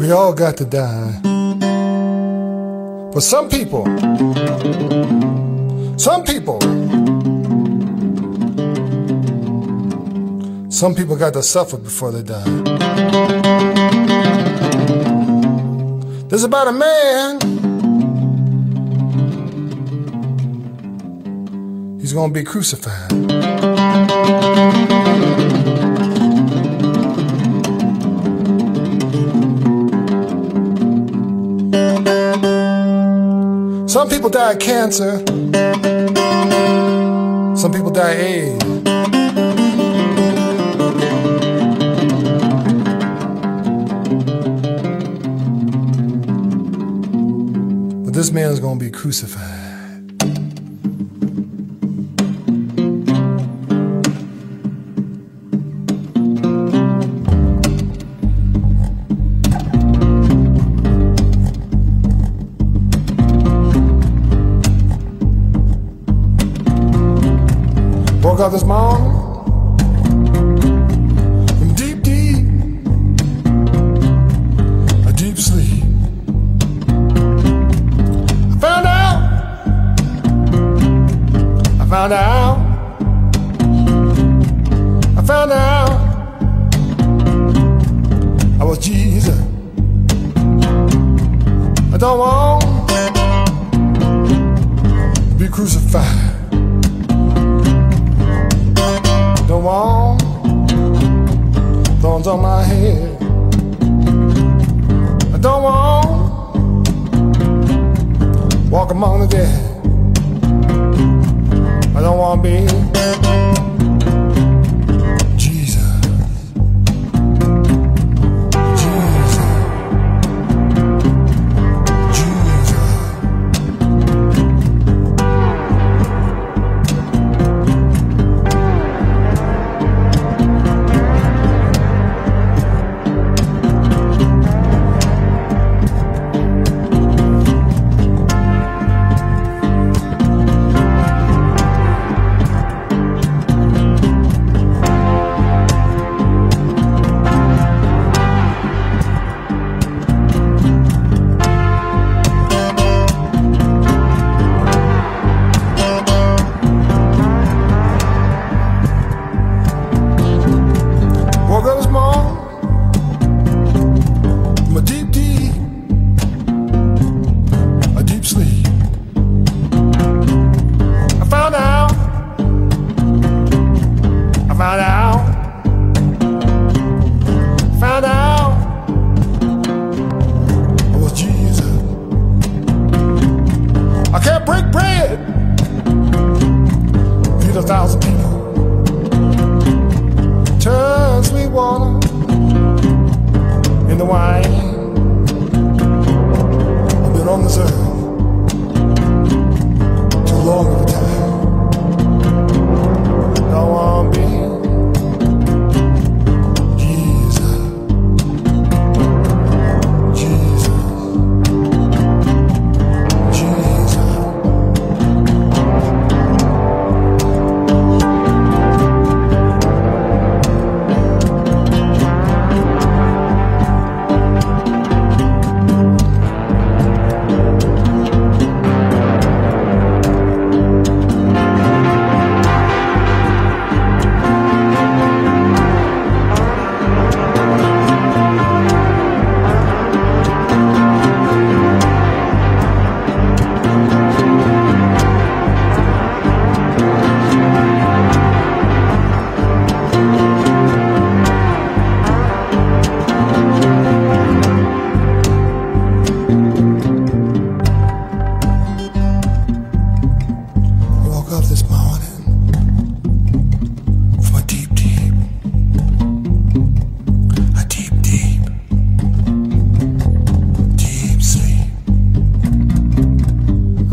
We all got to die. But some people, some people, some people got to suffer before they die. There's about a man. He's going to be crucified. Some people die of cancer. Some people die of AIDS. But this man is going to be crucified. Woke this morning deep, deep, a deep sleep. I found out, I found out, I found out I was Jesus. I don't want to be crucified. Want thorns on my head. I don't want walk among the dead. Water into wine.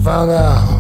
Found out